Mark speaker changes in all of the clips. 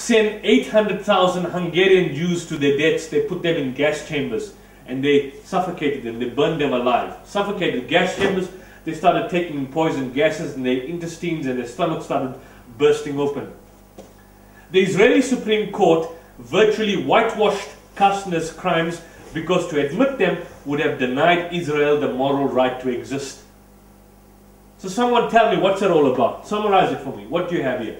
Speaker 1: send 800,000 Hungarian Jews to their deaths. They put them in gas chambers and they suffocated them. They burned them alive. Suffocated gas chambers. They started taking poison gases and their intestines and their stomachs started bursting open. The Israeli Supreme Court virtually whitewashed Kastner's crimes because to admit them would have denied Israel the moral right to exist. So someone tell me what's it all about? Summarize it for me. What do you have here?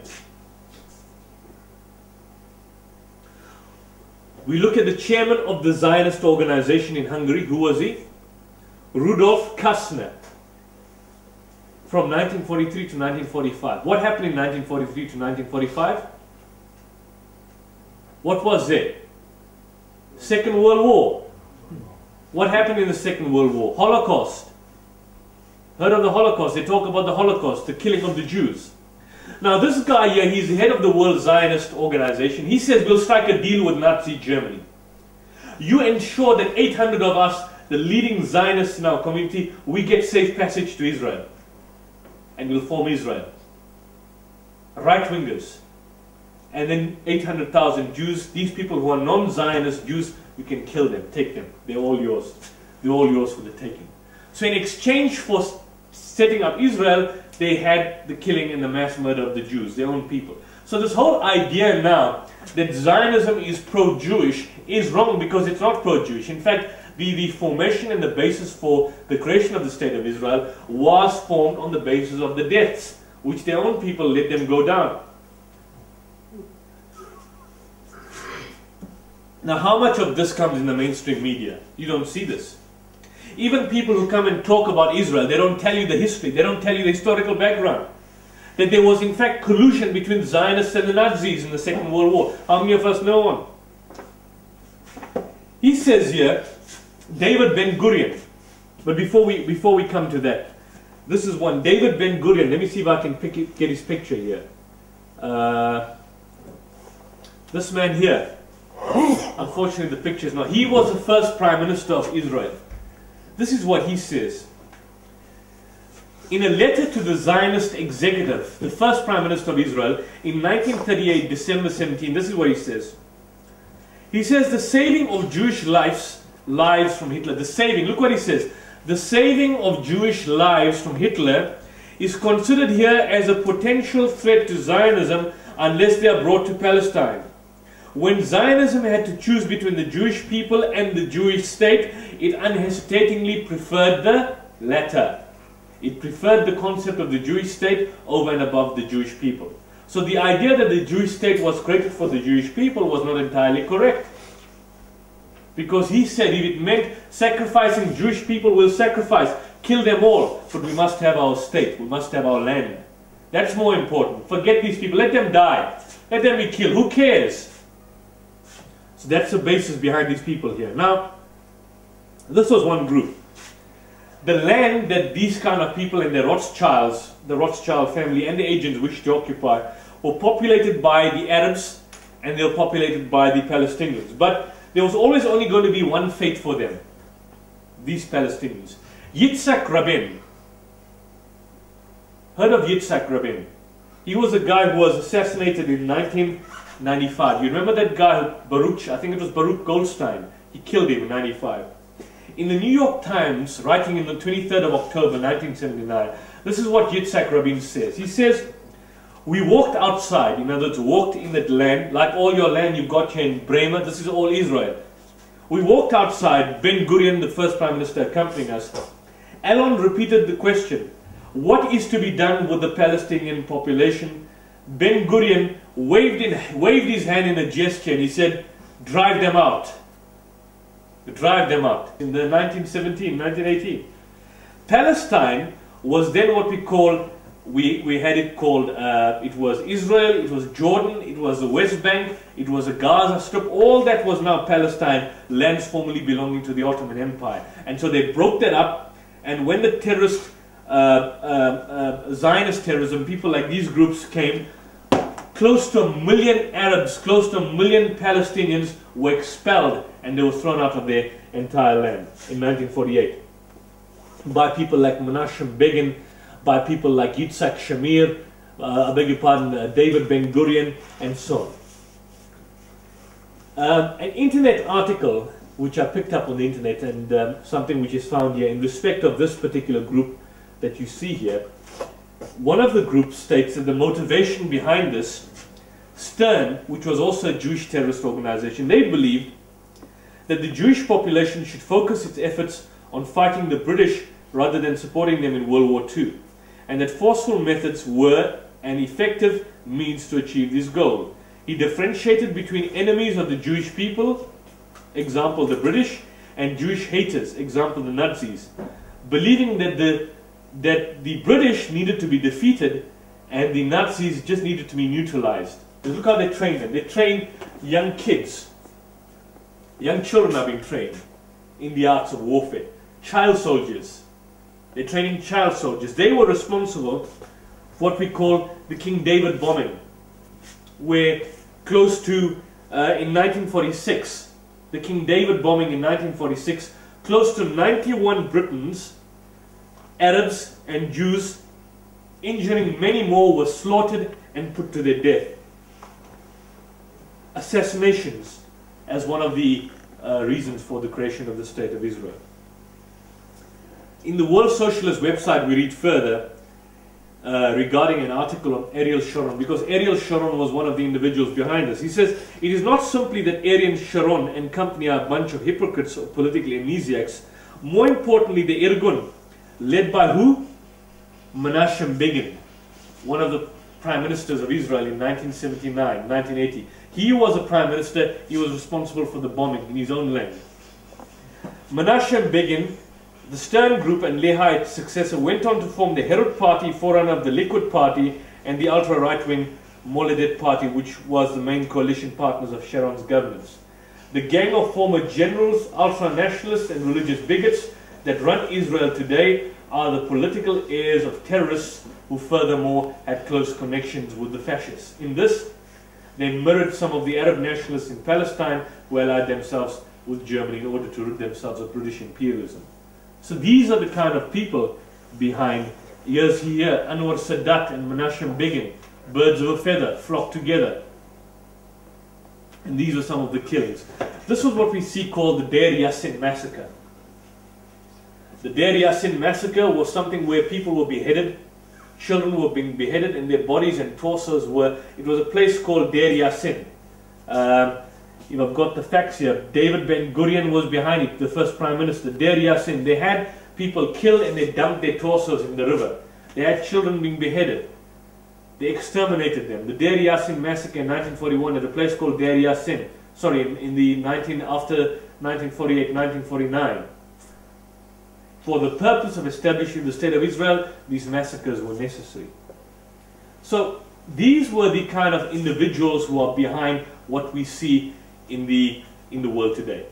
Speaker 1: We look at the chairman of the Zionist organization in Hungary. Who was he? Rudolf Kastner. From 1943 to 1945. What happened in 1943 to 1945? What was it? Second World War. What happened in the Second World War? Holocaust. Heard of the Holocaust? They talk about the Holocaust, the killing of the Jews. Now this guy here, he's the head of the World Zionist Organization. He says we'll strike a deal with Nazi Germany. You ensure that 800 of us, the leading Zionists in our community, we get safe passage to Israel. And we'll form Israel. Right-wingers. And then 800,000 Jews, these people who are non-Zionist Jews, you can kill them, take them. They're all yours. They're all yours for the taking. So in exchange for setting up Israel, they had the killing and the mass murder of the Jews, their own people. So this whole idea now that Zionism is pro-Jewish is wrong because it's not pro-Jewish. In fact, the, the formation and the basis for the creation of the State of Israel was formed on the basis of the deaths, which their own people let them go down. Now, how much of this comes in the mainstream media? You don't see this. Even people who come and talk about Israel, they don't tell you the history, they don't tell you the historical background. That there was in fact collusion between Zionists and the Nazis in the Second World War. How many of us know one? He says here, David Ben Gurion. But before we, before we come to that, this is one, David Ben Gurion. Let me see if I can it, get his picture here. Uh, this man here. Unfortunately, the picture is not. He was the first prime minister of Israel. This is what he says. In a letter to the Zionist executive, the first prime minister of Israel, in 1938, December 17, this is what he says. He says the saving of Jewish lives, lives from Hitler, the saving, look what he says. The saving of Jewish lives from Hitler is considered here as a potential threat to Zionism unless they are brought to Palestine. When Zionism had to choose between the Jewish people and the Jewish state, it unhesitatingly preferred the latter. It preferred the concept of the Jewish state over and above the Jewish people. So the idea that the Jewish state was created for the Jewish people was not entirely correct. Because he said if it meant sacrificing Jewish people, we'll sacrifice, kill them all, but we must have our state, we must have our land. That's more important. Forget these people, let them die, let them be killed, who cares? So that's the basis behind these people here. Now, this was one group. The land that these kind of people and the Rothschilds, the Rothschild family and the agents wished to occupy were populated by the Arabs and they were populated by the Palestinians. But there was always only going to be one fate for them, these Palestinians. Yitzhak Rabin. Heard of Yitzhak Rabin? He was a guy who was assassinated in 19... 95. You remember that guy, Baruch, I think it was Baruch Goldstein. He killed him in 95. In the New York Times, writing in the 23rd of October 1979, this is what Yitzhak Rabin says. He says, we walked outside, in other words, walked in that land, like all your land you've got here in Braemar, this is all Israel. We walked outside, Ben Gurion, the first Prime Minister, accompanying us. Allon repeated the question, what is to be done with the Palestinian population? Ben Gurion waved, in, waved his hand in a gesture and he said, drive them out. Drive them out. In the 1917, 1918. Palestine was then what we call, we, we had it called, uh, it was Israel, it was Jordan, it was the West Bank, it was the Gaza Strip, all that was now Palestine, lands formerly belonging to the Ottoman Empire. And so they broke that up, and when the terrorist, uh, uh, uh Zionist terrorism, people like these groups came, close to a million Arabs, close to a million Palestinians were expelled and they were thrown out of their entire land in 1948 by people like Menachem Begin, by people like Yitzhak Shamir, uh, I beg your pardon, uh, David Ben Gurion, and so on. Um, an internet article which I picked up on the internet and um, something which is found here in respect of this particular group that you see here. One of the groups states that the motivation behind this, Stern, which was also a Jewish terrorist organization, they believed that the Jewish population should focus its efforts on fighting the British rather than supporting them in World War II, and that forceful methods were an effective means to achieve this goal. He differentiated between enemies of the Jewish people, example the British, and Jewish haters, example the Nazis, believing that the, that the British needed to be defeated and the Nazis just needed to be neutralized. Look how they train them. They train young kids Young children are being trained in the arts of warfare. Child soldiers. They're training child soldiers. They were responsible for what we call the King David bombing, where close to, uh, in 1946, the King David bombing in 1946, close to 91 Britons, Arabs and Jews, injuring many more, were slaughtered and put to their death. Assassinations as one of the uh, reasons for the creation of the State of Israel. In the World Socialist website, we read further uh, regarding an article on Ariel Sharon, because Ariel Sharon was one of the individuals behind this. He says, It is not simply that Ariel Sharon and company are a bunch of hypocrites or political amnesiacs. More importantly, the Irgun, led by who? Menachem Begin, one of the prime ministers of Israel in 1979, 1980. He was a prime minister, he was responsible for the bombing in his own land. Menachem Begin, the Stern Group and Lehi's successor, went on to form the Herut Party, forerunner of the Likud Party, and the ultra right wing Moledet Party, which was the main coalition partners of Sharon's governments. The gang of former generals, ultra nationalists, and religious bigots that run Israel today are the political heirs of terrorists who furthermore had close connections with the fascists. In this, they mirrored some of the Arab nationalists in Palestine who allied themselves with Germany in order to rid themselves of British imperialism. So these are the kind of people behind here, Anwar Sadat and Menachem Begin, birds of a feather, flock together. And these are some of the killings. This was what we see called the Deir Yassin massacre. The Deir Yassin massacre was something where people were beheaded children were being beheaded and their bodies and torsos were, it was a place called Deir Yassin. Um, you've got the facts here. David Ben Gurion was behind it, the first prime minister. Deir Yassin, they had people killed and they dumped their torsos in the river. They had children being beheaded. They exterminated them. The Deir Yassin massacre in 1941 at a place called Deir Yassin. Sorry, in, in the 19, after 1948, 1949 for the purpose of establishing the state of Israel, these massacres were necessary. So these were the kind of individuals who are behind what we see in the in the world today.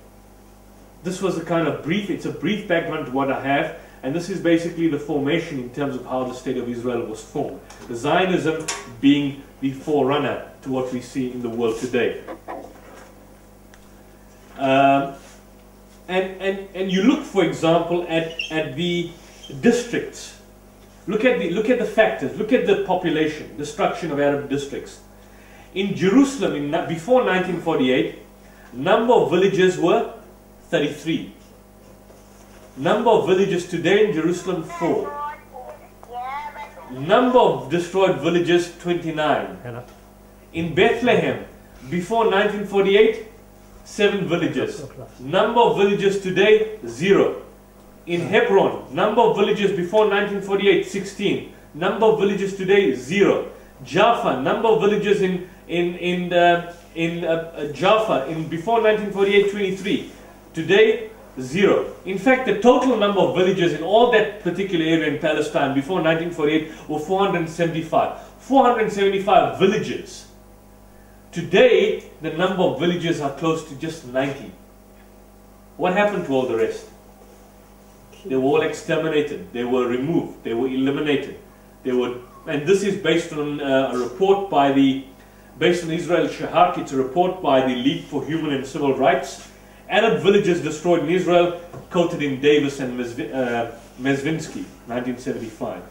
Speaker 1: This was a kind of brief, it's a brief background to what I have, and this is basically the formation in terms of how the state of Israel was formed. The Zionism being the forerunner to what we see in the world today. Um, and, and, and you look, for example, at, at the districts. Look at, the, look at the factors. Look at the population, destruction of Arab districts. In Jerusalem, in, before 1948, number of villages were 33. Number of villages today in Jerusalem, 4. Number of destroyed villages, 29. In Bethlehem, before 1948, seven villages. Number of villages today, zero. In Hebron, number of villages before 1948, 16. Number of villages today, zero. Jaffa, number of villages in in in uh, in uh, uh Jaffa in before 1948, 23. Today, zero. In fact, the total number of villages in all that particular area in Palestine before 1948 were 475. 475 villages. Today, the number of villages are close to just 90. What happened to all the rest? They were all exterminated. They were removed. They were eliminated. They were, and this is based on uh, a report by the, based on Israel Shahak. It's a report by the League for Human and Civil Rights. Arab villages destroyed in Israel, quoted in Davis and uh, 1975.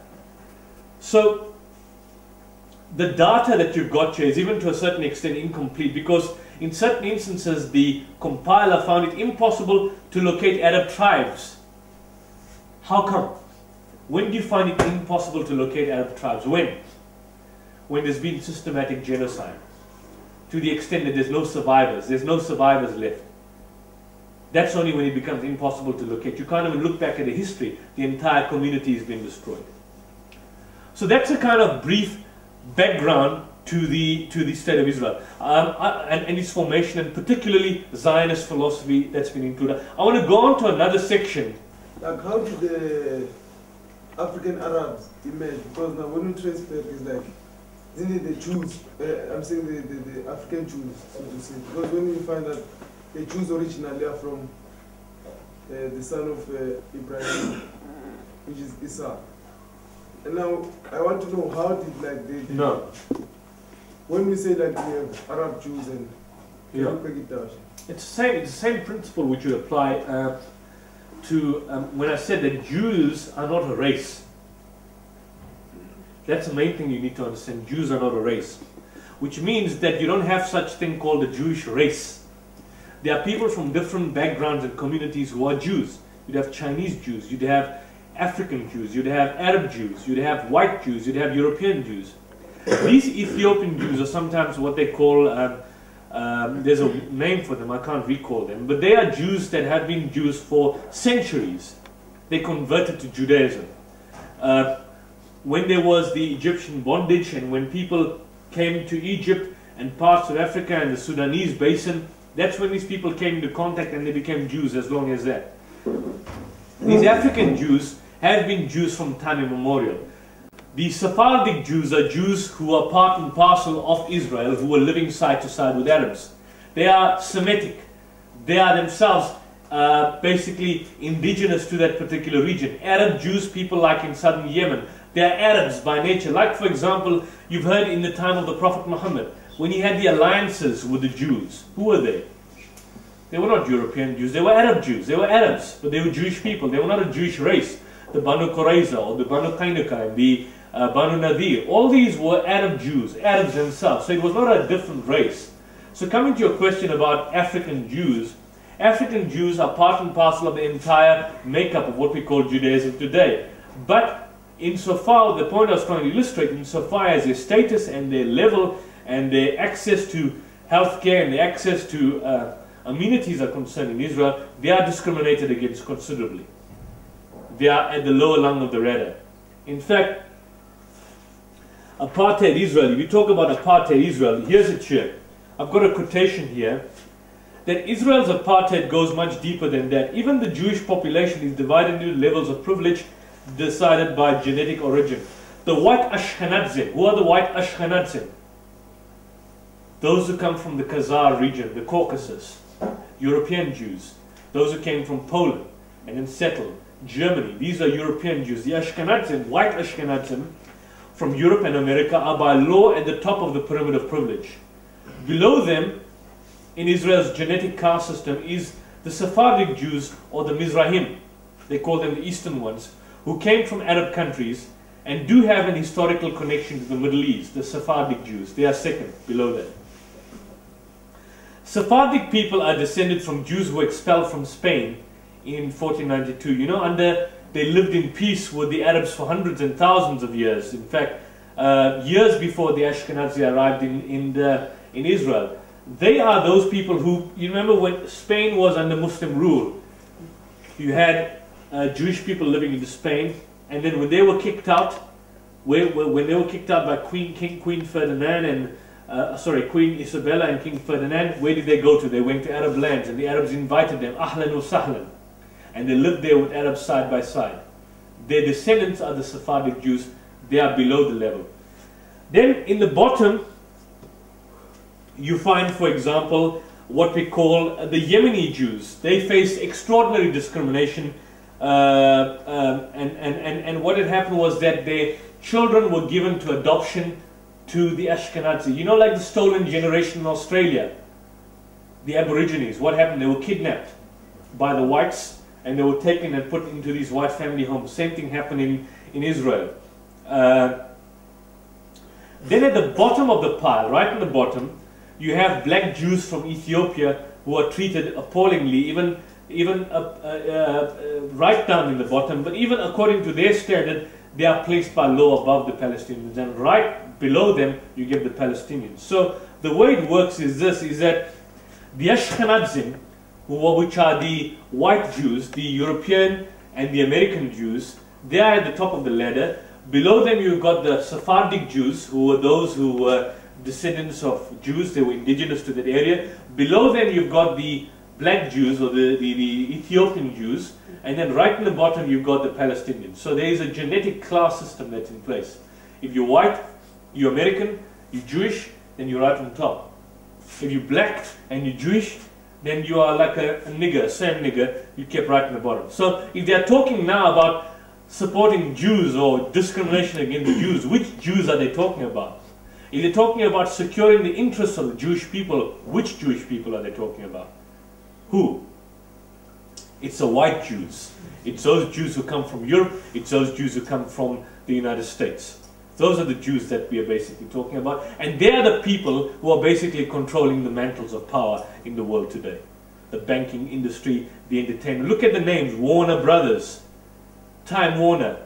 Speaker 1: So the data that you've got here is even to a certain extent incomplete because in certain instances the compiler found it impossible to locate Arab tribes. How come? When do you find it impossible to locate Arab tribes? When? When there's been systematic genocide. To the extent that there's no survivors. There's no survivors left. That's only when it becomes impossible to locate. You can't even look back at the history. The entire community has been destroyed. So that's a kind of brief background to the to the state of Israel um, and, and its formation, and particularly Zionist philosophy that's been included. I want to go on to another section.
Speaker 2: Like, how did the African Arabs emerge? Because now when you trace back, it's like, isn't the Jews? Uh, I'm saying the, the, the, African Jews, so to say. Because when you find that the Jews originally are from uh, the son of uh, Ibrahim, which is Esau. And now I want to know how did like they.
Speaker 1: No.
Speaker 2: When we say that we have Arab Jews and
Speaker 1: yeah.
Speaker 2: it down.
Speaker 1: It's the same. It's the same principle which you apply uh, to um, when I said that Jews are not a race. That's the main thing you need to understand. Jews are not a race, which means that you don't have such thing called a Jewish race. There are people from different backgrounds and communities who are Jews. You'd have Chinese Jews. You'd have African Jews, you'd have Arab Jews, you'd have white Jews, you'd have European Jews. These Ethiopian Jews are sometimes what they call, um, um, there's a name for them, I can't recall them, but they are Jews that have been Jews for centuries. They converted to Judaism. Uh, when there was the Egyptian bondage and when people came to Egypt and parts of Africa and the Sudanese basin, that's when these people came into contact and they became Jews as long as that. These African Jews have been Jews from time immemorial. The Sephardic Jews are Jews who are part and parcel of Israel, who were living side to side with Arabs. They are Semitic. They are themselves uh, basically indigenous to that particular region. Arab Jews, people like in southern Yemen, they are Arabs by nature. Like, for example, you've heard in the time of the Prophet Muhammad, when he had the alliances with the Jews. Who were they? They were not European Jews, they were Arab Jews. They were Arabs, but they were Jewish people. They were not a Jewish race the Banu Qurayza or the Banu Qaynuqa, the uh, Banu Nadir. All these were Arab Jews, Arabs themselves. So it was not a different race. So coming to your question about African Jews, African Jews are part and parcel of the entire makeup of what we call Judaism today. But insofar, the point I was trying to illustrate, insofar as their status and their level and their access to healthcare and their access to uh, amenities are concerned in Israel, they are discriminated against considerably they are at the lower lung of the radar. In fact, apartheid Israel, you talk about apartheid Israel, here's a here. I've got a quotation here that Israel's apartheid goes much deeper than that. Even the Jewish population is divided into levels of privilege decided by genetic origin. The white Ashkenazim, who are the white Ashkenazim? Those who come from the Khazar region, the Caucasus, European Jews, those who came from Poland and then settled, Germany. These are European Jews. The Ashkenazim, white Ashkenazim from Europe and America are by law at the top of the pyramid of privilege. Below them, in Israel's genetic caste system, is the Sephardic Jews or the Mizrahim. They call them the Eastern ones, who came from Arab countries and do have an historical connection to the Middle East, the Sephardic Jews. They are second, below that. Sephardic people are descended from Jews who were expelled from Spain in 1492. You know, under they lived in peace with the Arabs for hundreds and thousands of years. In fact, uh, years before the Ashkenazi arrived in in, the, in Israel, they are those people who you remember when Spain was under Muslim rule. You had uh, Jewish people living in Spain, and then when they were kicked out, when, when they were kicked out by Queen King Queen Ferdinand and uh, sorry, Queen Isabella and King Ferdinand, where did they go to? They went to Arab lands, and the Arabs invited them, ahlan wa sahlan and they lived there with Arabs side by side. Their descendants are the Sephardic Jews, they are below the level. Then in the bottom, you find, for example, what we call the Yemeni Jews. They faced extraordinary discrimination, uh, um, and, and, and, and what had happened was that their children were given to adoption to the Ashkenazi. You know, like the stolen generation in Australia, the Aborigines, what happened? They were kidnapped by the whites and they were taken and put into these white family homes. Same thing happened in in Israel. Uh, Then at the bottom of the pile, right in the bottom, you have black Jews from Ethiopia who are treated appallingly, even even uh, uh, uh, right down in the bottom. But even according to their standard, they are placed by law above the Palestinians, and right below them you get the Palestinians. So the way it works is this: is that the Ashkenazim, which are the white Jews, the European and the American Jews, they are at the top of the ladder. Below them, you've got the Sephardic Jews, who were those who were descendants of Jews, they were indigenous to that area. Below them, you've got the black Jews or the, the, the, Ethiopian Jews, and then right in the bottom, you've got the Palestinians. So there is a genetic class system that's in place. If you're white, you're American, you're Jewish, then you're right on top. If you're black and you're Jewish, then you are like a, a nigger, same nigger, you kept right in the bottom. So if they're talking now about supporting Jews or discrimination against the Jews, which Jews are they talking about? If they're talking about securing the interests of the Jewish people, which Jewish people are they talking about? Who? It's the white Jews. It's those Jews who come from Europe. It's those Jews who come from the United States. Those are the Jews that we are basically talking about. And they are the people who are basically controlling the mantles of power in the world today. The banking industry, the entertainment. Look at the names. Warner Brothers, Time Warner.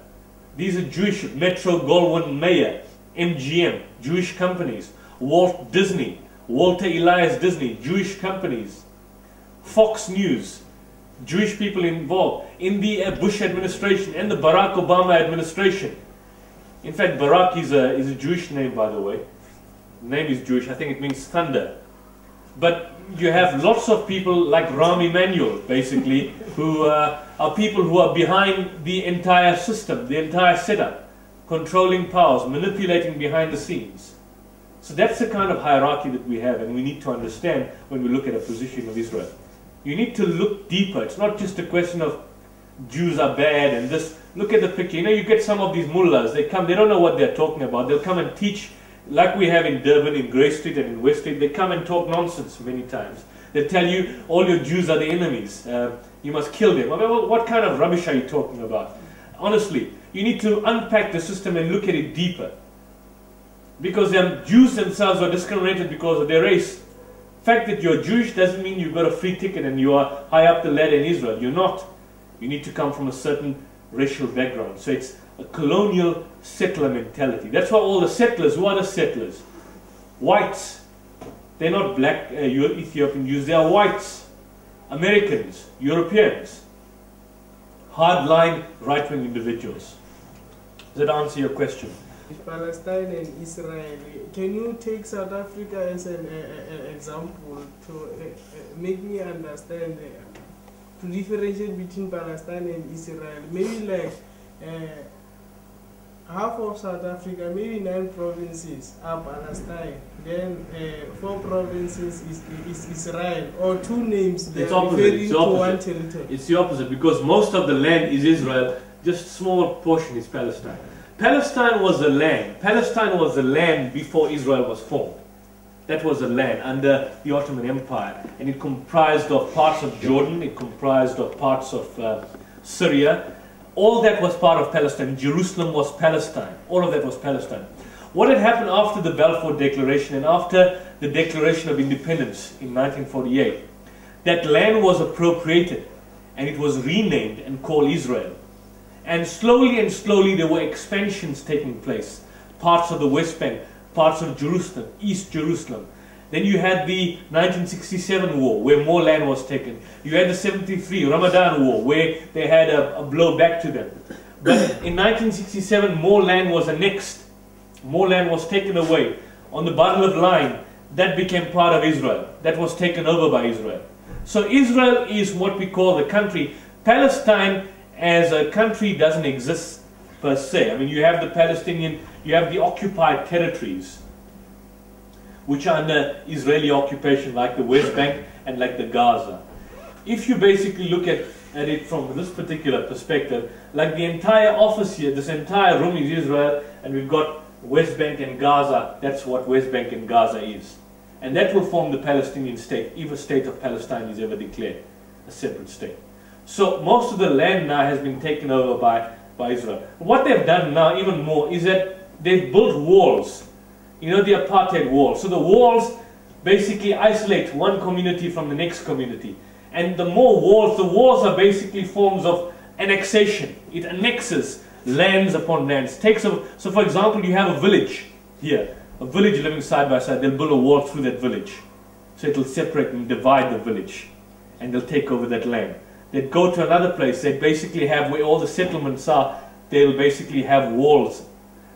Speaker 1: These are Jewish. Metro Goldwyn Mayer, MGM, Jewish companies. Walt Disney, Walter Elias Disney, Jewish companies. Fox News, Jewish people involved in the Bush administration and the Barack Obama administration. In fact, Barack is a, is a Jewish name, by the way. The name is Jewish. I think it means thunder. But you have lots of people like Rahm Emanuel, basically, who uh, are people who are behind the entire system, the entire setup, controlling powers, manipulating behind the scenes. So that's the kind of hierarchy that we have, and we need to understand when we look at a position of Israel. You need to look deeper. It's not just a question of Jews are bad and this. Look at the picture. You know, you get some of these mullahs. They come, they don't know what they're talking about. They'll come and teach, like we have in Durban, in Grey Street and in West Street. They come and talk nonsense many times. They tell you all your Jews are the enemies. Uh, you must kill them. I mean, what kind of rubbish are you talking about? Honestly, you need to unpack the system and look at it deeper. Because the Jews themselves are discriminated because of their race The fact that you're Jewish doesn't mean you've got a free ticket and you are high up the ladder in Israel. You're not. You need to come from a certain racial background. So it's a colonial settler mentality. That's why all the settlers, who are the settlers? Whites. They're not black uh, Ethiopian Jews, they are whites. Americans, Europeans. Hardline right-wing individuals. Does that answer your question?
Speaker 3: Palestine and Israel. Can you take South Africa as an uh, example to uh, make me understand uh, differentiate between Palestine and Israel? Maybe like half of South Africa, maybe nine provinces are Palestine. Then uh, four provinces is, is, Israel, or two names
Speaker 1: they it's are opposite. referring it's to one territory. It's the opposite because most of the land is Israel, just small portion is Palestine. Palestine was a land. Palestine was a land before Israel was formed. That was a land under the Ottoman Empire. And it comprised of parts of Jordan, it comprised of parts of uh, Syria. All that was part of Palestine. Jerusalem was Palestine. All of that was Palestine. What had happened after the Balfour Declaration and after the Declaration of Independence in 1948? That land was appropriated and it was renamed and called Israel. And slowly and slowly there were expansions taking place. Parts of the West Bank, parts of Jerusalem, East Jerusalem. Then you had the 1967 war where more land was taken. You had the 73 Ramadan war where they had a, a blow back to them. But in 1967 more land was annexed. More land was taken away. On the Battle of Line, that became part of Israel. That was taken over by Israel. So Israel is what we call the country. Palestine as a country doesn't exist per se. I mean, you have the Palestinian, you have the occupied territories, which are under Israeli occupation, like the West Bank and like the Gaza. If you basically look at, at it from this particular perspective, like the entire office here, this entire room is Israel, and we've got West Bank and Gaza, that's what West Bank and Gaza is. And that will form the Palestinian state, if a state of Palestine is ever declared, a separate state. So most of the land now has been taken over by, by Israel. What they've done now even more is that they've built walls You know the apartheid wall. So the walls basically isolate one community from the next community. And the more walls, the walls are basically forms of annexation. It annexes lands upon lands. Takes a, so for example, you have a village here, a village living side by side. They'll build a wall through that village. So it'll separate and divide the village. And they'll take over that land. They'd go to another place. They'd basically have where all the settlements are, they'll basically have walls,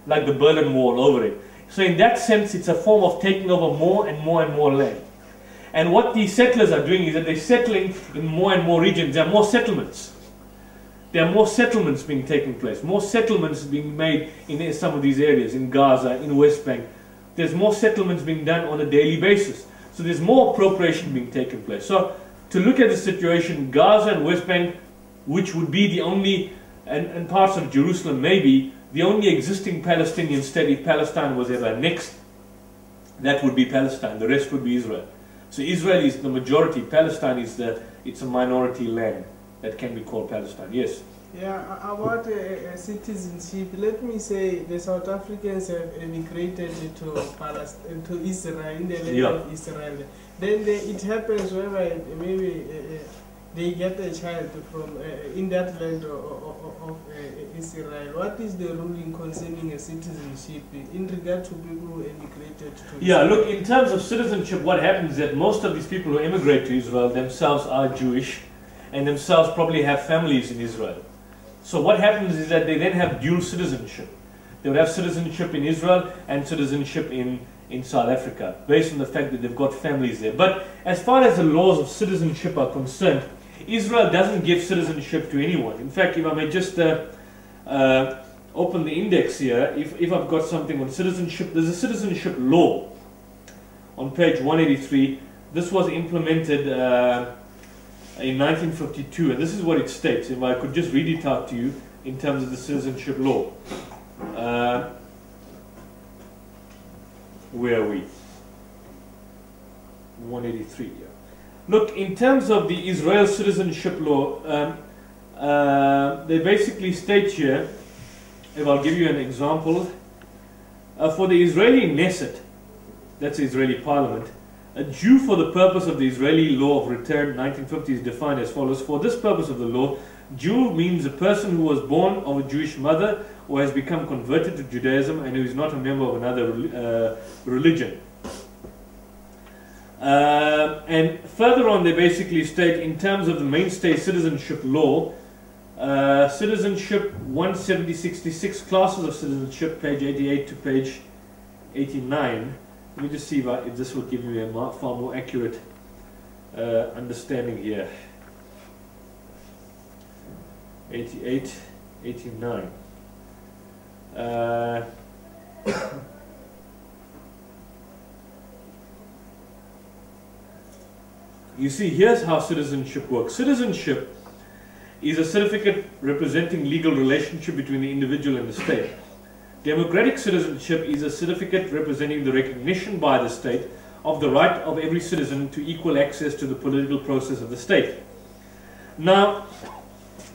Speaker 1: like the Berlin Wall over it. So in that sense, it's a form of taking over more and more and more land. And what these settlers are doing is that they're settling in more and more regions. There are more settlements. There are more settlements being taken place. More settlements being made in some of these areas, in Gaza, in West Bank. There's more settlements being done on a daily basis. So there's more appropriation being taken place. So to look at the situation, Gaza and West Bank, which would be the only, and, and parts of Jerusalem maybe, the only existing Palestinian state if Palestine was ever annexed, that would be Palestine. The rest would be Israel. So Israel is the majority. Palestine is the, it's a minority land that can be called Palestine. Yes?
Speaker 3: Yeah, about uh, citizenship, let me say the South Africans have immigrated to Palestine, to Israel, in the land
Speaker 1: Yeah.
Speaker 3: of Israel. Then they, it happens whether maybe uh, uh, they get a child from uh, in that land of, of, of uh, Israel. What is the ruling concerning a citizenship in regard to people who emigrated to
Speaker 1: Yeah, look, in terms of citizenship, what happens is that most of these people who emigrate to Israel themselves are Jewish and themselves probably have families in Israel. So what happens is that they then have dual citizenship. They would have citizenship in Israel and citizenship in, in South Africa, based on the fact that they've got families there. But as far as the laws of citizenship are concerned, Israel doesn't give citizenship to anyone. In fact, if I may just uh, uh, open the index here, if, if I've got something on citizenship, there's a citizenship law on page 183. This was implemented uh, in 1952, and this is what it states. If I could just read it out to you in terms of the citizenship law. Where we? 183. Yeah. Look, in terms of the Israel citizenship law, um, uh, they basically state here. If I'll give you an example, uh, for the Israeli Knesset, that's the Israeli parliament, a Jew for the purpose of the Israeli law of return 1950 is defined as follows. For this purpose of the law, Jew means a person who was born of a Jewish mother or has become converted to Judaism and who is not a member of another uh, religion. Uh, and further on, they basically state in terms of the mainstay citizenship law, uh, citizenship 17066 classes of citizenship, page 88 to page 89. Let me just see if, I, if this will give you a far more accurate uh, understanding here. 88, 89. Uh, you see, here's how citizenship works. Citizenship is a certificate representing legal relationship between the individual and the state. Democratic citizenship is a certificate representing the recognition by the state of the right of every citizen to equal access to the political process of the state. Now,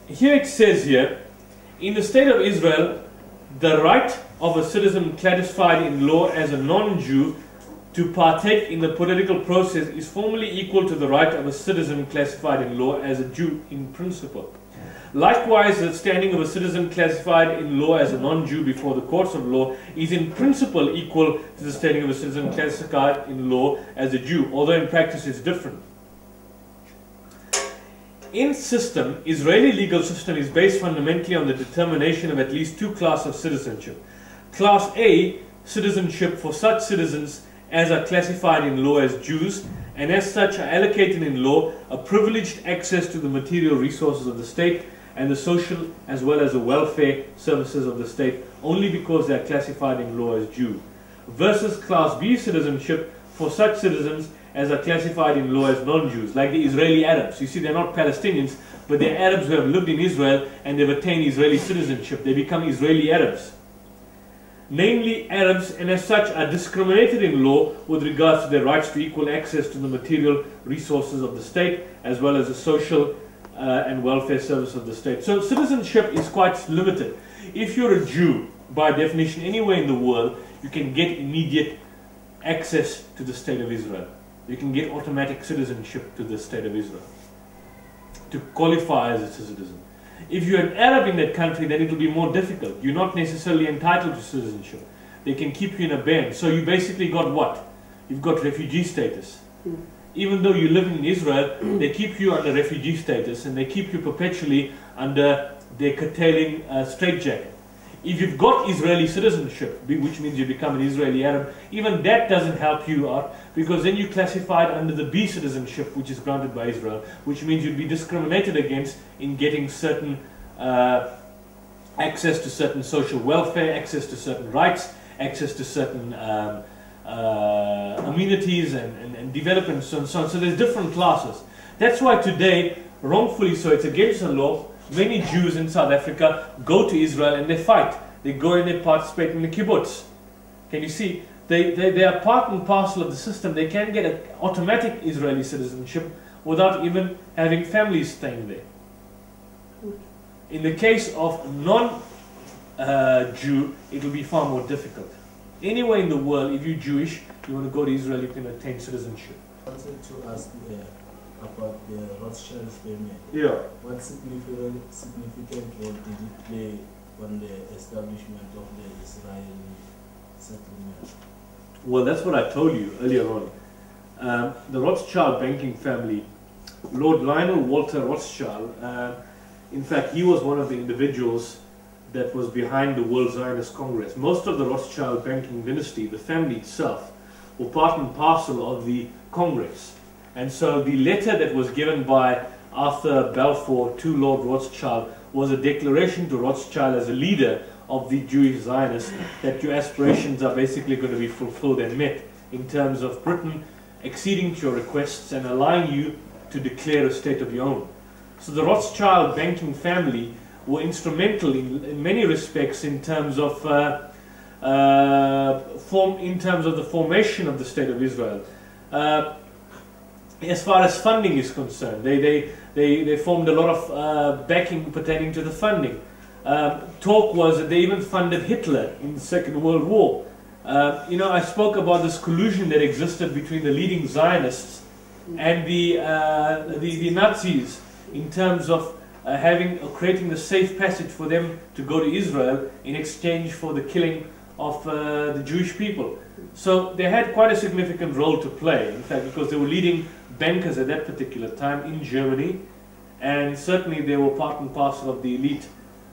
Speaker 1: here it says here, in the state of Israel, the right of a citizen classified in law as a non-Jew to partake in the political process is formally equal to the right of a citizen classified in law as a Jew in principle. Likewise, the standing of a citizen classified in law as a non-Jew before the courts of law is in principle equal to the standing of a citizen classified in law as a Jew, although in practice it's different. In system, Israeli legal system is based fundamentally on the determination of at least two classes of citizenship. Class A, citizenship for such citizens as are classified in law as Jews, and as such are allocated in law a privileged access to the material resources of the state and the social as well as the welfare services of the state only because they are classified in law as Jew. Versus Class B citizenship for such citizens as are classified in law as non-Jews, like the Israeli Arabs. You see, they're not Palestinians, but they're Arabs who have lived in Israel and they've attained Israeli citizenship. They become Israeli Arabs namely Arabs, and as such are discriminated in law with regards to their rights to equal access to the material resources of the state, as well as the social uh, and welfare service of the state. So citizenship is quite limited. If you're a Jew, by definition, anywhere in the world, you can get immediate access to the state of Israel. You can get automatic citizenship to the state of Israel to qualify as a citizen. If you're an Arab in that country, then it will be more difficult. You're not necessarily entitled to citizenship. They can keep you in a band. So you basically got what? You've got refugee status.
Speaker 3: Mm.
Speaker 1: Even though you live in Israel, they keep you under refugee status and they keep you perpetually under their curtailing uh, straitjacket. If you've got Israeli citizenship, which means you become an Israeli Arab, even that doesn't help you out because then you're classified under the B citizenship, which is granted by Israel, which means you'd be discriminated against in getting certain uh, access to certain social welfare, access to certain rights, access to certain um, uh, amenities and, and, and development, so and so on. So there's different classes. That's why today, wrongfully so, it's against the law. Many Jews in South Africa go to Israel and they fight. They go and they participate in the kibbutz. Can you see? They, they, they are part and parcel of the system. They can get an automatic Israeli citizenship without even having families staying there. In the case of non uh, Jew, it will be far more difficult. Anywhere in the world, if you're Jewish, you want to go to Israel, you can attain citizenship.
Speaker 4: I wanted to ask about the Rothschild family.
Speaker 1: Yeah.
Speaker 4: What significant, significant role did it play on the establishment of the Israeli settlement?
Speaker 1: Well, that's what I told you earlier on. Um, the Rothschild banking family, Lord Lionel Walter Rothschild, uh, in fact, he was one of the individuals that was behind the World Zionist Congress. Most of the Rothschild banking dynasty, the family itself, were part and parcel of the Congress. And so the letter that was given by Arthur Balfour to Lord Rothschild was a declaration to Rothschild as a leader of the Jewish Zionists that your aspirations are basically going to be fulfilled and met in terms of Britain acceding to your requests and allowing you to declare a state of your own. So the Rothschild banking family were instrumental in, in many respects in terms of uh, uh, form in terms of the formation of the state of Israel. Uh, as far as funding is concerned, they, they, they, they formed a lot of uh, backing pertaining to the funding. Um, talk was that they even funded Hitler in the Second World War. Uh, you know, I spoke about this collusion that existed between the leading Zionists and the, uh, the, the Nazis in terms of uh, having uh, creating the safe passage for them to go to Israel in exchange for the killing of uh, the Jewish people. So they had quite a significant role to play, in fact, because they were leading bankers at that particular time in Germany, and certainly they were part and parcel of the elite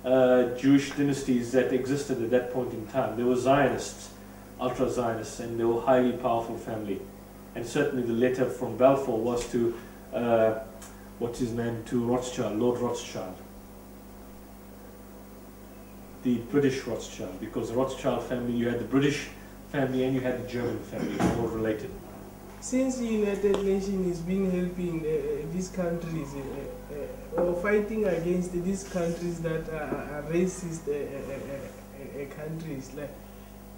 Speaker 1: uh, Jewish dynasties that existed at that point in time. They were Zionists, ultra Zionists, and they were a highly powerful family. And certainly the letter from Balfour was to uh, what's his name, to Rothschild, Lord Rothschild. The British Rothschild, because the Rothschild family, you had the British family and you had the German family, all related.
Speaker 3: Since the United Nations has been helping uh, these countries uh, uh, or fighting against these countries that are, are racist uh, uh, uh, uh, countries, like,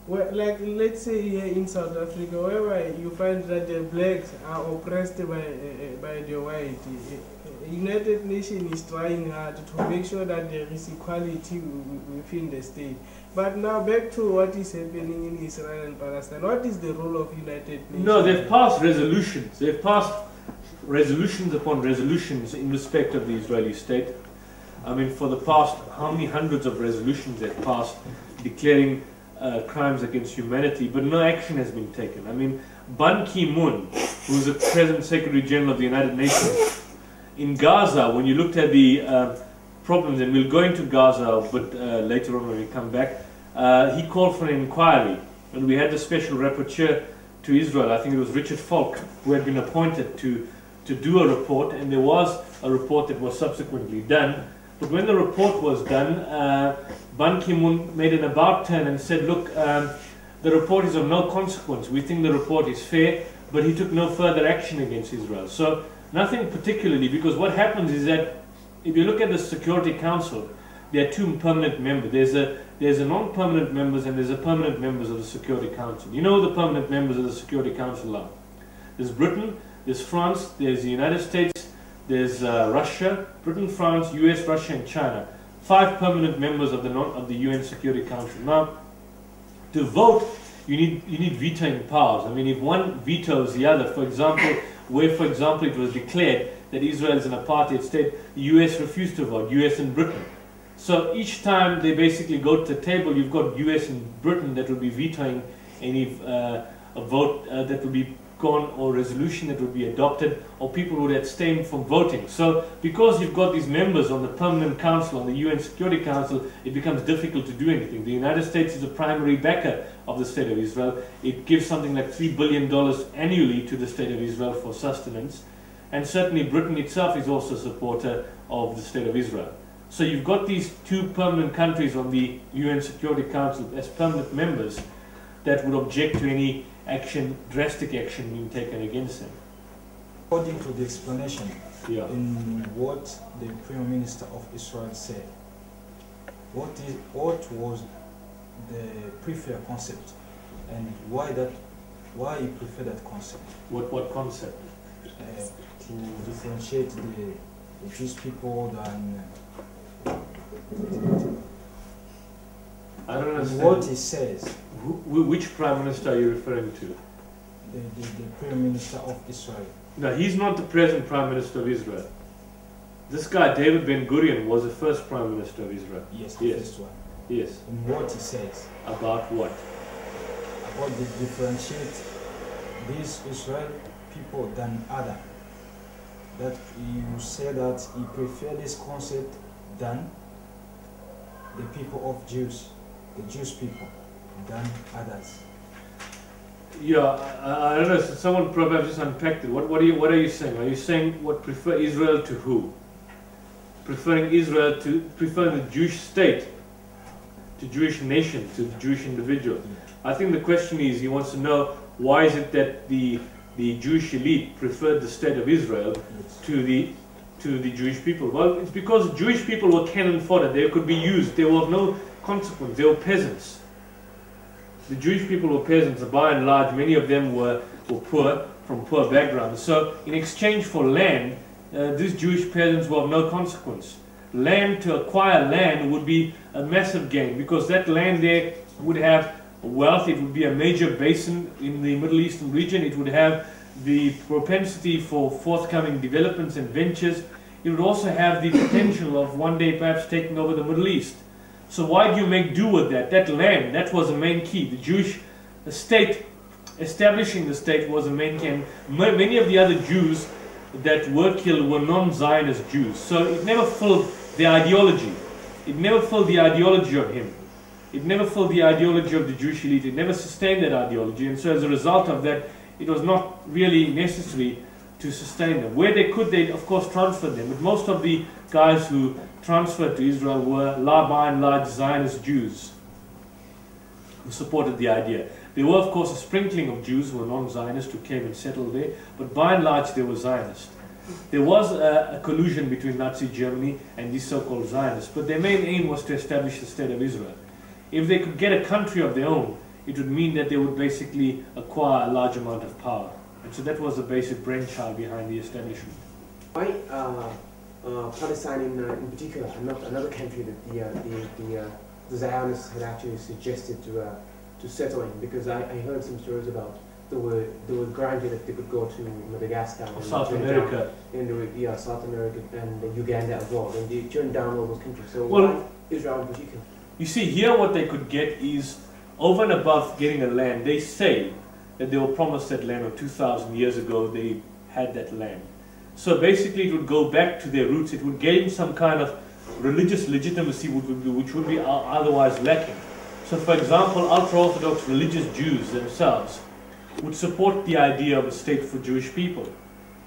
Speaker 3: well, like let's say here in South Africa, where you find that the blacks are oppressed by uh, by the white, uh, United Nations is trying hard to make sure that there is equality within the state. But now back to what is happening in Israel and Palestine. What is the role of United Nations?
Speaker 1: No, they've passed resolutions. They've passed resolutions upon resolutions in respect of the Israeli state. I mean, for the past, how many hundreds of resolutions they've passed declaring uh, crimes against humanity, but no action has been taken. I mean, Ban Ki-moon, who's the present Secretary General of the United Nations, in Gaza, when you looked at the uh, problems, and we'll go into Gaza, but uh, later on when we come back, uh, he called for an inquiry, and we had the special rapporteur to Israel. I think it was Richard Falk who had been appointed to to do a report, and there was a report that was subsequently done. But when the report was done, uh, Ban Ki-moon made an about turn and said, "Look, um, the report is of no consequence. We think the report is fair." But he took no further action against Israel. So nothing particularly, because what happens is that if you look at the Security Council, there are two permanent members. There's a there's a non-permanent members and there's a permanent members of the Security Council. You know the permanent members of the Security Council are. There's Britain, there's France, there's the United States, there's uh, Russia, Britain, France, U.S., Russia, and China. Five permanent members of the non, of the UN Security Council. Now, to vote you need you need vetoing powers. I mean, if one vetoes the other, for example, where for example it was declared that Israel is an apartheid state, the U.S. refused to vote. U.S. and Britain. So each time they basically go to the table, you've got U.S. and Britain that will be vetoing any uh, vote uh, that will be gone or resolution that would be adopted or people would abstain from voting. So because you've got these members on the Permanent Council, on the UN Security Council, it becomes difficult to do anything. The United States is a primary backer of the State of Israel. It gives something like $3 billion annually to the State of Israel for sustenance. And certainly Britain itself is also a supporter of the State of Israel. So you've got these two permanent countries on the UN Security Council as permanent members that would object to any action, drastic action being taken against them.
Speaker 5: According to the explanation
Speaker 1: Yeah.
Speaker 5: in what the Prime Minister of Israel said, what is what was the preferred concept and why that why he preferred that concept
Speaker 1: What what concept?
Speaker 5: uh, to differentiate the, the Jewish people than
Speaker 1: I don't understand.
Speaker 5: what he says
Speaker 1: Who- which prime minister are you referring to?
Speaker 5: the, the, the Prime Minister of Israel.
Speaker 1: No, he's not the present prime minister of Israel. This guy, David Ben Gurion, was the first prime minister of Israel.
Speaker 5: Yes, the
Speaker 1: Yes.
Speaker 5: first one.
Speaker 1: Yes.
Speaker 5: And what he says
Speaker 1: About what?
Speaker 5: about the differentiate these Israel people than other. That you say that he prefer this concept than the people of Jews, the Jewish people, than others.
Speaker 1: Yeah, I, I don't know. so Someone probably just unpacked it. What, what are you What are you saying? Are you saying what prefer Israel to who? Preferring Israel to preferring the Jewish state to Jewish nation to the Jewish individual. I think the question is he wants to know why is it that the the Jewish elite preferred the state of Israel to the to the Jewish people? Well, it's because Jewish people were cannon fodder. They could be used. They were of no consequence. They were peasants. The Jewish people were peasants. By and large, many of them were, were poor, from poor backgrounds. So, in exchange for land, uh, these Jewish peasants were of no consequence. Land to acquire land would be a massive gain because that land there would have wealth. It would be a major basin in the Middle Eastern region. It would have the propensity for forthcoming developments and ventures. It would also have the potential of one day perhaps taking over the Middle East. So why do you make do with that? That land, that was the main key. The Jewish state, establishing the state was the main key. And many of the other Jews that were killed were non-Zionist Jews. So it never filled the ideology. It never filled the ideology of him. It never filled the ideology of the Jewish elite. It never sustained that ideology. And so as a result of that, it was not really necessary to sustain them. Where they could, they of course transferred them. But most of the guys who transferred to Israel were la- by and large Zionist Jews who supported the idea. There were, of course, a sprinkling of Jews who were non-Zionist who came and settled there, but by and large they were Zionist. There was a, a collusion between Nazi Germany and these so-called Zionists, but their main aim was to establish the state of Israel. If they could get a country of their own, it would mean that they would basically acquire a large amount of power. And so that was the basic brainchild behind the establishment.
Speaker 6: Why uh, uh, Palestine in, uh, in particular, and not another country that the, uh, the, the, uh, the Zionists had actually suggested to, uh, to settle in? Because I, I heard some stories about they were, they were granted that they could go to Madagascar and
Speaker 1: South America.
Speaker 6: down, and they were, yeah, South America and Uganda as well, and they turned down all those countries. So
Speaker 1: Well-
Speaker 6: why Israel in particular?
Speaker 1: You see, here what they could get is, over and above getting a land, they say that they were promised that land, or 2,000 years ago they had that land. So basically it would go back to their roots, it would gain some kind of religious legitimacy which would be, which would be otherwise lacking. So for example, ultra-Orthodox religious Jews themselves would support the idea of a state for Jewish people.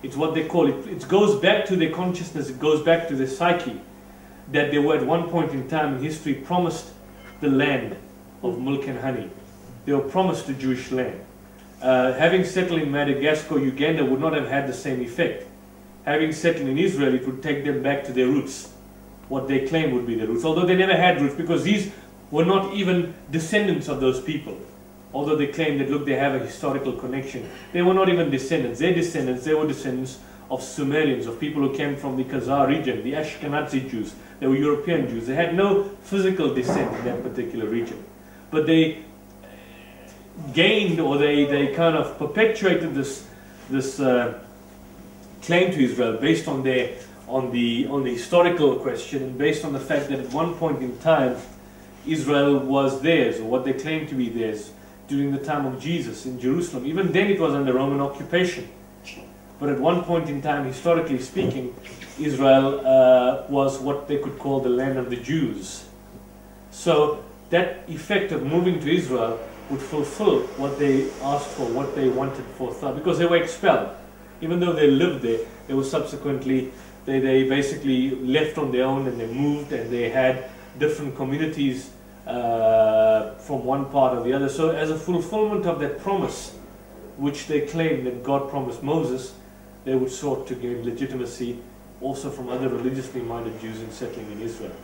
Speaker 1: It's what they call it. It goes back to their consciousness, it goes back to their psyche that they were at one point in time in history promised the land of milk and honey. They were promised the Jewish land. Uh, having settled in Madagascar, Uganda would not have had the same effect. Having settled in Israel, it would take them back to their roots, what they claim would be their roots, although they never had roots because these were not even descendants of those people. Although they claim that, look, they have a historical connection. They were not even descendants. Their descendants, they were descendants of Sumerians, of people who came from the Khazar region, the Ashkenazi Jews. They were European Jews. They had no physical descent in that particular region. But they, gained or they, they kind of perpetuated this this uh, claim to Israel based on their on the on the historical question and based on the fact that at one point in time Israel was theirs or what they claimed to be theirs during the time of Jesus in Jerusalem. Even then it was under Roman occupation. But at one point in time, historically speaking, Israel uh, was what they could call the land of the Jews. So that effect of moving to Israel would fulfill what they asked for, what they wanted for because they were expelled. Even though they lived there, they were subsequently, they, they basically left on their own and they moved and they had different communities uh, from one part or the other. So as a fulfillment of that promise, which they claimed that God promised Moses, they would sought to gain legitimacy also from other religiously minded Jews in settling in Israel.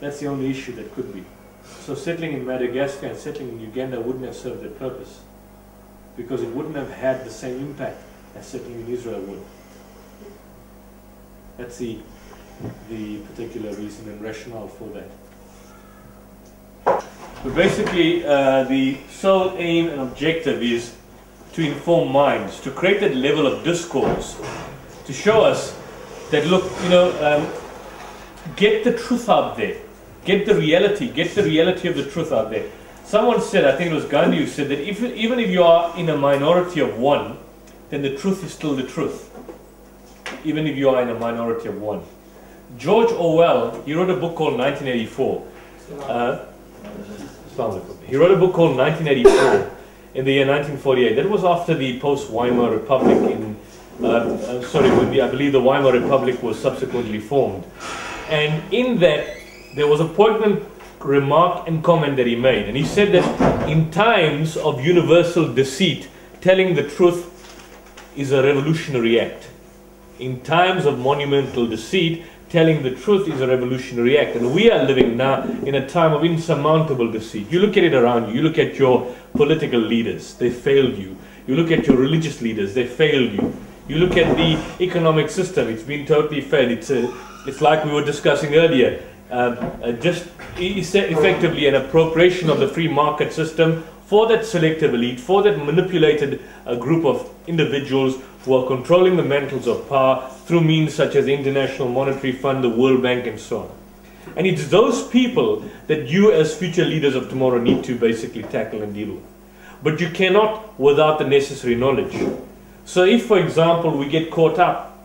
Speaker 1: That's the only issue that could be. So settling in Madagascar and settling in Uganda wouldn't have served their purpose because it wouldn't have had the same impact as settling in Israel would. That's the, the particular reason and rationale for that. But basically, uh, the sole aim and objective is to inform minds, to create that level of discourse, to show us that, look, you know, um, get the truth out there, get the reality, get the reality of the truth out there. Someone said, I think it was Gandhi who said that if, even if you are in a minority of one, then the truth is still the truth, even if you are in a minority of one. George Orwell, he wrote a book called 1984. Uh, he wrote a book called 1984 in the year 1948. That was after the post-Weimar Republic in, uh, uh, sorry, the, I believe the Weimar Republic was subsequently formed. And in that, there was a poignant remark and comment that he made. And he said that in times of universal deceit, telling the truth is a revolutionary act. In times of monumental deceit, telling the truth is a revolutionary act. And we are living now in a time of insurmountable deceit. You look at it around you, you look at your political leaders, they failed you. You look at your religious leaders, they failed you. You look at the economic system, it's been totally failed. It's, a, it's like we were discussing earlier. Um, uh, just effectively an appropriation of the free market system for that selective elite, for that manipulated uh, group of individuals who are controlling the mantles of power through means such as the International Monetary Fund, the World Bank, and so on. And it's those people that you, as future leaders of tomorrow, need to basically tackle and deal with. But you cannot without the necessary knowledge. So, if, for example, we get caught up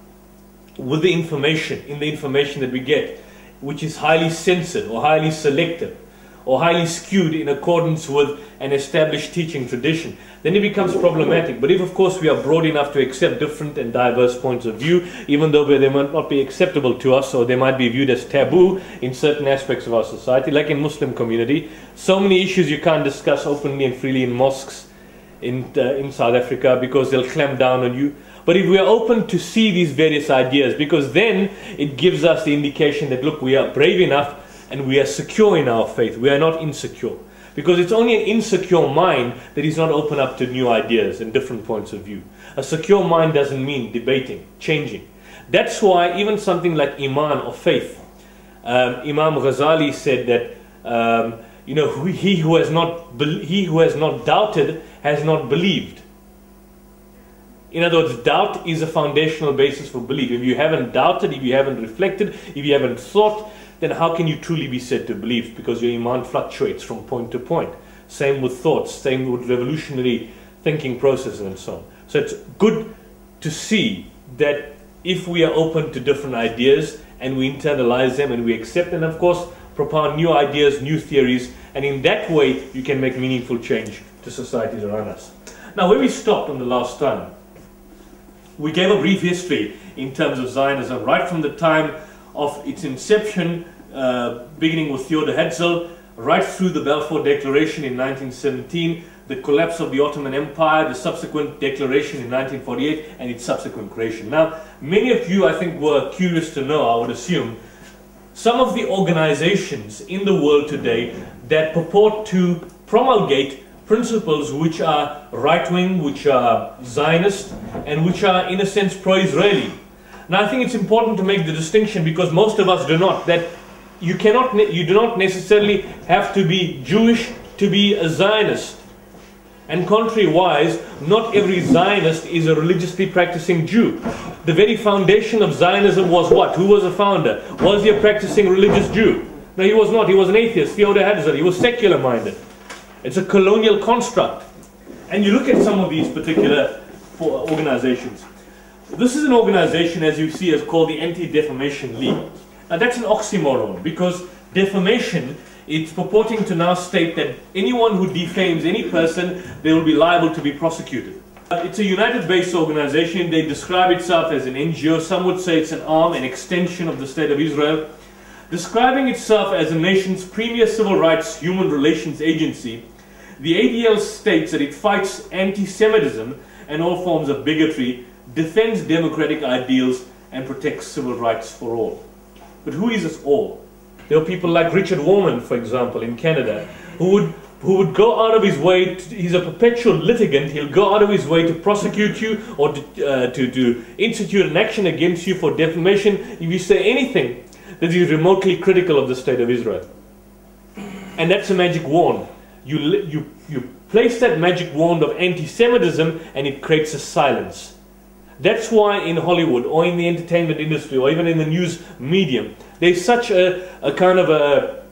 Speaker 1: with the information, in the information that we get, which is highly censored or highly selective, or highly skewed in accordance with an established teaching tradition, then it becomes problematic. But if, of course, we are broad enough to accept different and diverse points of view, even though they might not be acceptable to us or they might be viewed as taboo in certain aspects of our society, like in Muslim community, so many issues you can't discuss openly and freely in mosques in, uh, in South Africa because they'll clamp down on you. But if we are open to see these various ideas, because then it gives us the indication that, look, we are brave enough and we are secure in our faith. We are not insecure. Because it's only an insecure mind that is not open up to new ideas and different points of view. A secure mind doesn't mean debating, changing. That's why even something like Iman or faith, um, Imam Ghazali said that um, you know he who has not he who has not doubted has not believed. In other words, doubt is a foundational basis for belief. If you haven't doubted, if you haven't reflected, if you haven't thought, then how can you truly be said to believe? Because your iman fluctuates from point to point. Same with thoughts, same with revolutionary thinking processes and so on. So it's good to see that if we are open to different ideas and we internalize them and we accept them, of course, propound new ideas, new theories, and in that way you can make meaningful change to societies around us. Now, where we stopped on the last time, we gave a brief history in terms of Zionism, right from the time of its inception, uh, beginning with Theodor Herzl, right through the Balfour Declaration in 1917, the collapse of the Ottoman Empire, the subsequent declaration in 1948, and its subsequent creation. Now, many of you, I think, were curious to know, I would assume, some of the organizations in the world today that purport to promulgate principles which are right-wing, which are Zionist, and which are, in a sense, pro-Israeli. Now, I think it's important to make the distinction because most of us do not, that you cannot, you do not necessarily have to be Jewish to be a Zionist. And contrary-wise, not every Zionist is a religiously practicing Jew. The very foundation of Zionism was what? Who was the founder? Was he a practicing religious Jew? No, he was not. He was an atheist, Theodor Herzl. He was secular-minded. It's a colonial construct. And you look at some of these particular organizations. This is an organization, as you see, is called the Anti-Defamation League. Now that's an oxymoron because defamation it's purporting to now state that anyone who defames any person, they will be liable to be prosecuted. Uh, it's a United-based organization. They describe itself as an NGO. Some would say it's an arm, an extension of the State of Israel. Describing itself as the nation's premier civil rights human relations agency, the ADL states that it fights anti-Semitism and all forms of bigotry, defends democratic ideals, and protects civil rights for all. But who is this all? There are people like Richard Warman, for example, in Canada, who would who would go out of his way, to, he's a perpetual litigant, he'll go out of his way to prosecute you or to, uh, to, to institute an action against you for defamation if you say anything that is remotely critical of the state of Israel. And that's a magic wand. You, you, you place that magic wand of anti-Semitism and it creates a silence. That's why in Hollywood or in the entertainment industry or even in the news medium, there's such a, a kind of a,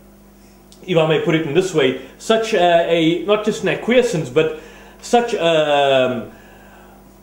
Speaker 1: if I may put it in this way, such a, a not just an acquiescence, but such a, um,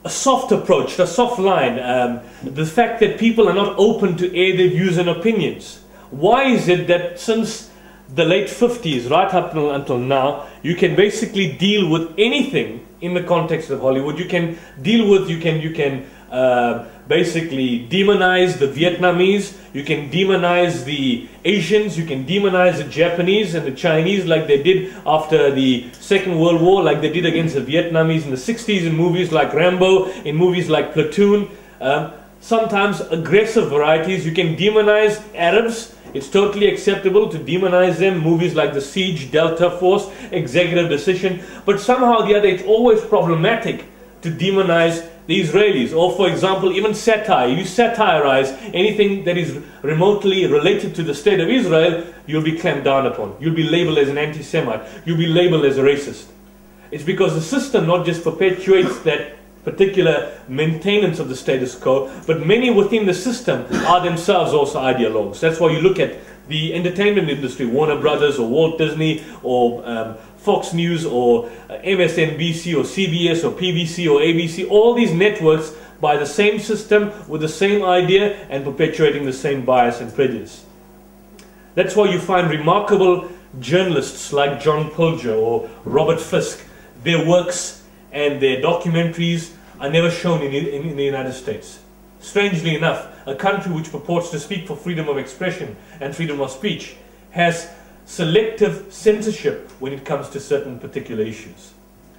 Speaker 1: a soft approach, a soft line. Um, the fact that people are not open to air their views and opinions. Why is it that since the late 50s, right up until, until now, you can basically deal with anything in the context of Hollywood. You can deal with, you can, you can uh, basically demonize the Vietnamese, you can demonize the Asians, you can demonize the Japanese and the Chinese like they did after the Second World War, like they did against the Vietnamese in the 60s in movies like Rambo, in movies like Platoon. Um, sometimes aggressive varieties, you can demonize Arabs, it's totally acceptable to demonize them, movies like The Siege, Delta Force, Executive Decision, but somehow or the other it's always problematic to demonize the Israelis, or for example, even satire. You satirize anything that is remotely related to the state of Israel, you'll be clamped down upon. You'll be labeled as an anti Semite. You'll be labeled as a racist. It's because the system not just perpetuates that particular maintenance of the status quo, but many within the system are themselves also ideologues. That's why you look at the entertainment industry, Warner Brothers or Walt Disney or um, Fox News or uh, MSNBC or CBS or PBC or ABC, all these networks by the same system with the same idea and perpetuating the same bias and prejudice. That's why you find remarkable journalists like John Pilger or Robert Fisk, their works and their documentaries are never shown in, in, in the United States. Strangely enough, a country which purports to speak for freedom of expression and freedom of speech has selective censorship when it comes to certain particular issues.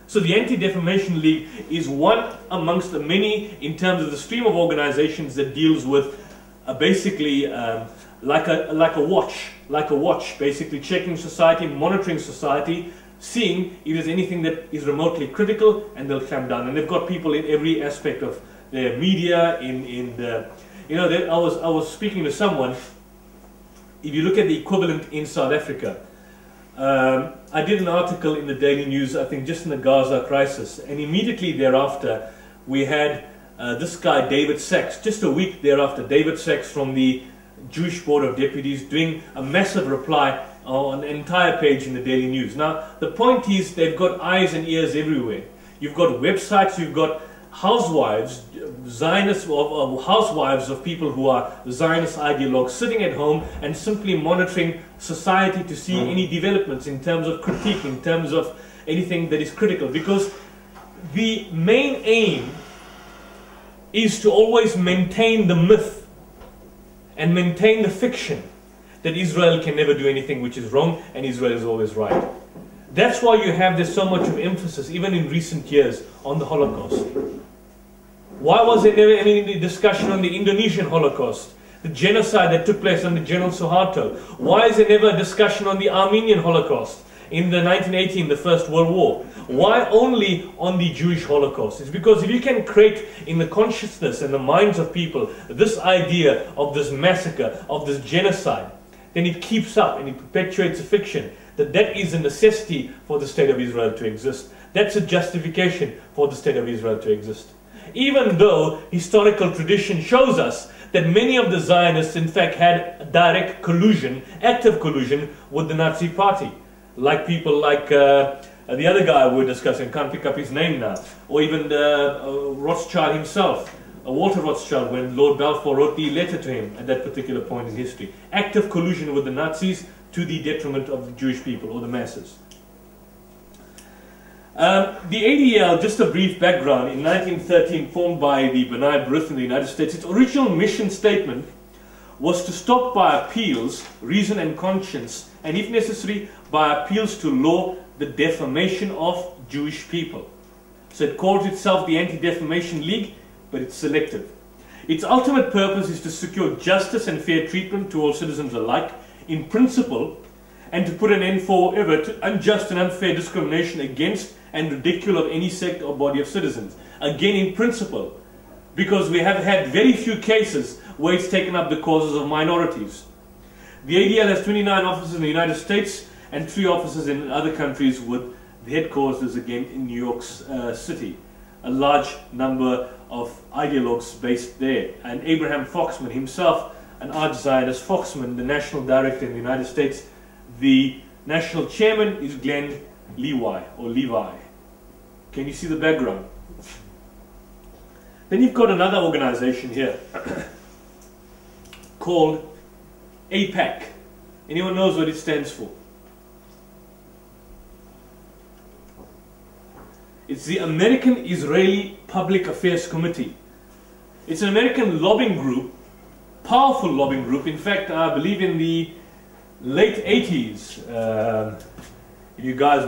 Speaker 1: So the Anti-Defamation League is one amongst the many in terms of the stream of organizations that deals with uh, basically um, like, a, like a watch, like a watch, basically checking society, monitoring society, seeing if there's anything that is remotely critical and they'll clamp down. And they've got people in every aspect of their media, in, in the, you know, they, I, was, I was speaking to someone if you look at the equivalent in South Africa, um, I did an article in the Daily News, I think just in the Gaza crisis, and immediately thereafter we had uh, this guy, David Saks, just a week thereafter, David Saks from the Jewish Board of Deputies doing a massive reply on an entire page in the Daily News. Now, the point is they've got eyes and ears everywhere. You've got websites, you've got housewives, Zionists or, housewives of people who are Zionist ideologues sitting at home and simply monitoring society to see mm. any developments in terms of critique, in terms of anything that is critical. Because the main aim is to always maintain the myth and maintain the fiction that Israel can never do anything which is wrong and Israel is always right. That's why you have this so much of emphasis, even in recent years, on the Holocaust. Why was there never any discussion on the Indonesian Holocaust? The genocide that took place under General Suharto? Why is there never a discussion on the Armenian Holocaust? in the 1918, the First World War. Why only on the Jewish Holocaust? It's because if you can create in the consciousness and the minds of people this idea of this massacre, of this genocide, then it keeps up and it perpetuates a fiction that that is a necessity for the state of Israel to exist. That's a justification for the state of Israel to exist. Even though historical tradition shows us that many of the Zionists, in fact, had direct collusion, active collusion with the Nazi Party, like people like uh, the other guy we're discussing, can't pick up his name now, or even uh, uh, Rothschild himself, uh, Walter Rothschild, when Lord Balfour wrote the letter to him at that particular point in history. Active collusion with the Nazis to the detriment of the Jewish people or the masses. Um, the ADL, just a brief background, in 1913 formed by the B'nai B'rith in the United States, its original mission statement was to stop by appeals, reason and conscience, and if necessary, by appeals to law, the defamation of Jewish people. So it calls itself the Anti-Defamation League, but it's selective. Its ultimate purpose is to secure justice and fair treatment to all citizens alike, in principle, and to put an end forever to unjust and unfair discrimination against and ridicule of any sect or body of citizens. Again, in principle, because we have had very few cases where it's taken up the causes of minorities. The ADL has 29 offices in the United States and three offices in other countries with the headquarters again in New York uh, City. A large number of ideologues based there. And Abraham Foxman himself, an arch Zionist Foxman, the national director in the United States, the national chairman is Glenn Levi or Levi. Can you see the background? Then you've got another organization here called AIPAC. Anyone knows what it stands for? It's the American Israeli Public Affairs Committee. It's an American lobbying group, powerful lobbying group. In fact, I believe in the late 80s, um, you guys